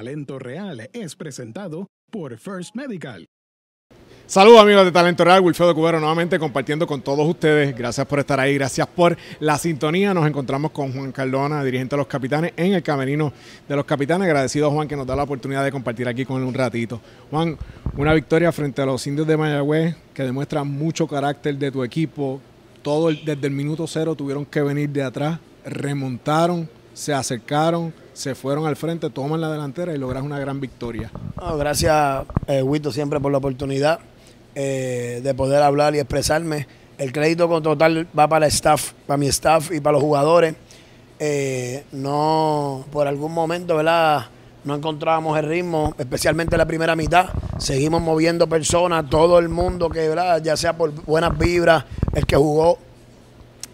Talento Real es presentado por First Medical. Saludos amigos de Talento Real, Wilfredo Cubero nuevamente compartiendo con todos ustedes. Gracias por estar ahí, gracias por la sintonía. Nos encontramos con Juan Cardona, dirigente de los capitanes, en el camerino de los capitanes. Agradecido Juan que nos da la oportunidad de compartir aquí con él un ratito. Juan, una victoria frente a los indios de Mayagüez que demuestra mucho carácter de tu equipo. Todo desde el minuto cero tuvieron que venir de atrás, remontaron, se acercaron, se fueron al frente, toman la delantera y logras una gran victoria. gracias, eh, Wito, siempre por la oportunidad eh, de poder hablar y expresarme. El crédito con total va para el staff, para mi staff y para los jugadores. Eh, no, por algún momento, ¿verdad? No encontrábamos el ritmo, especialmente la primera mitad. Seguimos moviendo personas, todo el mundo que, ¿verdad? Ya sea por buenas vibras, el que jugó,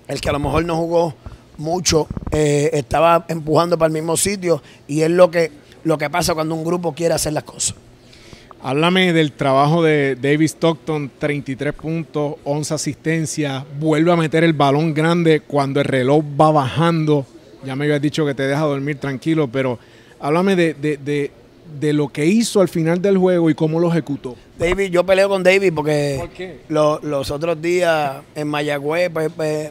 el que a lo mejor no jugó mucho, eh, estaba empujando para el mismo sitio y es lo que, lo que pasa cuando un grupo quiere hacer las cosas. Háblame del trabajo de David Stockton, 33 puntos, 11 asistencias, vuelve a meter el balón grande cuando el reloj va bajando. Ya me habías dicho que te deja dormir tranquilo, pero háblame de, lo que hizo al final del juego y cómo lo ejecutó. David, yo peleo con David porque los otros días en Mayagüez pues, pues,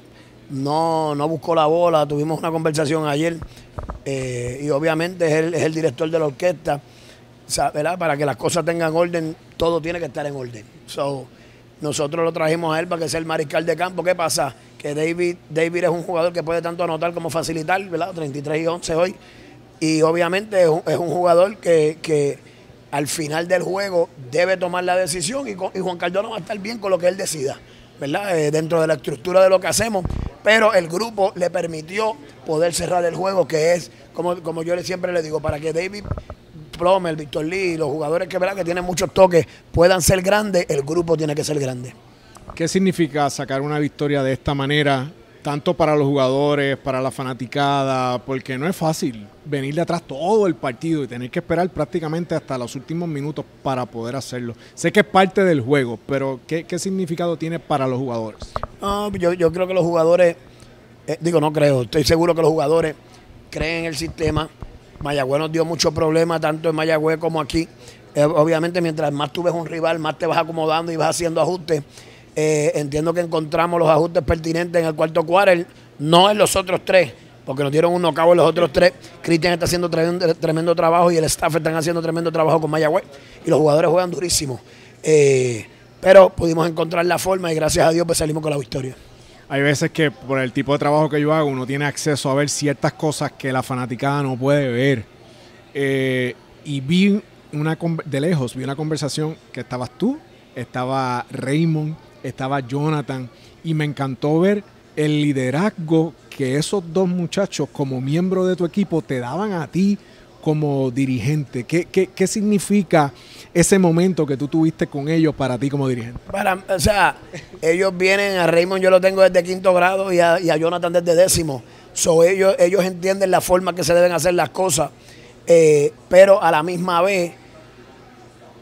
no, no buscó la bola, tuvimos una conversación ayer eh, y obviamente es es el director de la orquesta ¿verdad? Para que las cosas tengan orden, todo tiene que estar en orden. So, nosotros lo trajimos a él para que sea el mariscal de campo. ¿Qué pasa? Que David, David es un jugador que puede tanto anotar como facilitar, ¿verdad? 33 y 11 hoy. Y obviamente es un, jugador que, al final del juego debe tomar la decisión y, Juan Cardona va a estar bien con lo que él decida, ¿verdad? Eh, dentro de la estructura de lo que hacemos. Pero el grupo le permitió poder cerrar el juego, que es, como, como yo siempre le digo, para que David Plomer, Víctor Lee, los jugadores que, que tienen muchos toques puedan ser grandes, el grupo tiene que ser grande. ¿Qué significa sacar una victoria de esta manera, tanto para los jugadores, para la fanaticada? Porque no es fácil venir de atrás todo el partido y tener que esperar prácticamente hasta los últimos minutos para poder hacerlo. Sé que es parte del juego, pero ¿qué, significado tiene para los jugadores? Yo, yo creo que los jugadores, eh, digo, no creo, estoy seguro que los jugadores creen en el sistema Mayagüez nos dio mucho problema, tanto en Mayagüez como aquí. Eh, obviamente, mientras más tú ves un rival, más te vas acomodando y vas haciendo ajustes. Eh, entiendo que encontramos los ajustes pertinentes en el cuarto quarter, no en los otros tres, porque nos dieron uno cabo en los otros tres. Cristian está haciendo tremendo, trabajo y el staff están haciendo tremendo trabajo con Mayagüez y los jugadores juegan durísimo. Pero pudimos encontrar la forma y gracias a Dios pues salimos con la victoria hay veces que por el tipo de trabajo que yo hago, uno tiene acceso a ver ciertas cosas que la fanaticada no puede ver. Eh, y vi una de lejos, vi una conversación que estabas tú, estaba Raymond, estaba Jonathan, y me encantó ver el liderazgo que esos dos muchachos como miembro de tu equipo te daban a ti como dirigente? ¿Qué, qué, significa ese momento que tú tuviste con ellos para ti como dirigente? Para, o sea, ellos vienen, a Raymond yo lo tengo desde quinto grado y a, Jonathan desde décimo. So, ellos, ellos entienden la forma que se deben hacer las cosas, eh, pero a la misma vez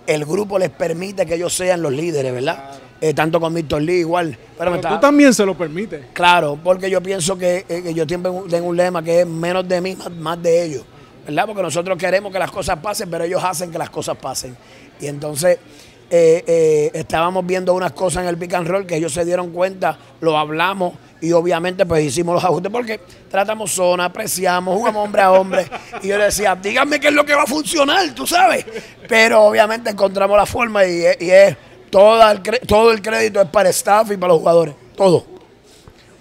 el grupo les permite que ellos sean los líderes, ¿verdad? Eh, tanto con Víctor Lee igual. Pero, tú también se lo permite. Claro, porque yo pienso que, eh, que yo siempre tengo un lema que es menos de mí, más de ellos. ¿Verdad? Porque nosotros queremos que las cosas pasen, pero ellos hacen que las cosas pasen. Y entonces eh, eh, estábamos viendo unas cosas en el pick and roll que ellos se dieron cuenta, lo hablamos y obviamente pues hicimos los ajustes porque tratamos zona, apreciamos, jugamos hombre a hombre. Y yo le decía, díganme qué es lo que va a funcionar, tú sabes. Pero obviamente encontramos la forma y, es todo el, todo el crédito es para staff y para los jugadores, todo.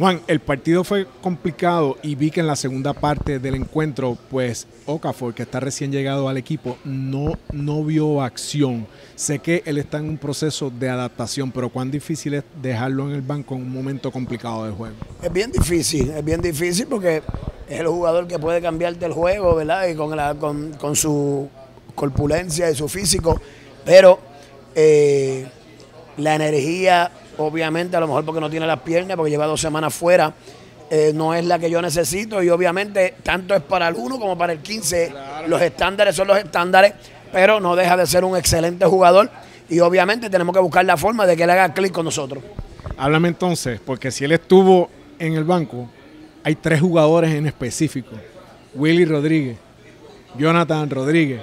Juan, el partido fue complicado y vi que en la segunda parte del encuentro, pues Okafor, que está recién llegado al equipo, no, no vio acción. Sé que él está en un proceso de adaptación, pero cuán difícil es dejarlo en el banco en un momento complicado del juego. Es bien difícil, es bien difícil porque es el jugador que puede cambiarte el juego, ¿verdad? Y con, la, con, con su corpulencia y su físico, pero eh, la energía obviamente a lo mejor porque no tiene las piernas, porque lleva dos semanas fuera, eh, no es la que yo necesito y obviamente tanto es para el 1 como para el 15, los estándares son los estándares, pero no deja de ser un excelente jugador y obviamente tenemos que buscar la forma de que él haga clic con nosotros. Háblame entonces, porque si él estuvo en el banco, hay tres jugadores en específico, Willy Rodríguez, Jonathan Rodríguez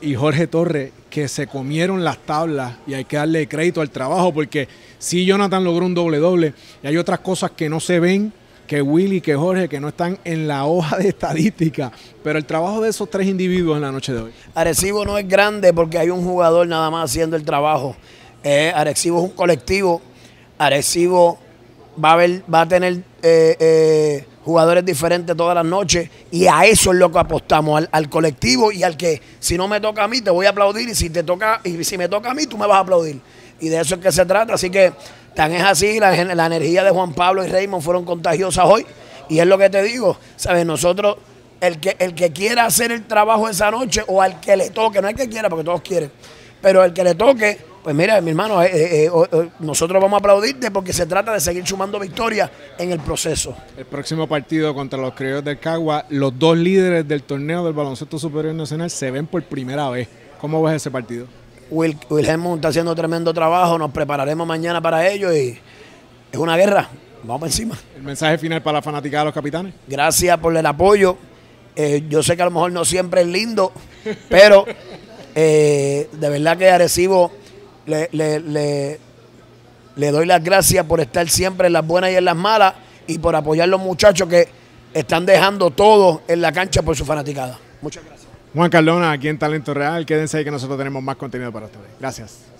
y Jorge Torres que se comieron las tablas y hay que darle crédito al trabajo porque sí Jonathan logró un doble doble y hay otras cosas que no se ven que Willy, que Jorge, que no están en la hoja de estadística, pero el trabajo de esos tres individuos en la noche de hoy. Arecibo no es grande porque hay un jugador nada más haciendo el trabajo. Eh, Arecibo es un colectivo. Arecibo va a, ver, va a tener eh, eh, jugadores diferentes todas las noches y a eso es lo que apostamos, al, colectivo y al que si no me toca a mí te voy a aplaudir y si te toca y si me toca a mí tú me vas a aplaudir. Y de eso es que se trata, así que tan es así, la, la energía de Juan Pablo y Raymond fueron contagiosas hoy y es lo que te digo, sabes, nosotros el que el que quiera hacer el trabajo esa noche o al que le toque, no el que quiera porque todos quieren, pero el que le toque pues mira, mi hermano, eh, eh, eh, nosotros vamos a aplaudirte porque se trata de seguir sumando victorias en el proceso. El próximo partido contra los criollos del Cagua, los dos líderes del torneo del baloncesto superior nacional se ven por primera vez. ¿Cómo ves ese partido? Will, Wilhelm está haciendo tremendo trabajo, nos prepararemos mañana para ello y es una guerra. Vamos para encima. ¿El mensaje final para la fanática de los capitanes? Gracias por el apoyo. yo sé que a lo mejor no siempre es lindo, pero de verdad que Arecibo le, le, le, doy las gracias por estar siempre en las buenas y en las malas y por apoyar a los muchachos que están dejando todo en la cancha por su fanaticada. Muchas gracias. Juan Cardona, aquí en Talento Real. Quédense ahí que nosotros tenemos más contenido para ustedes. Gracias.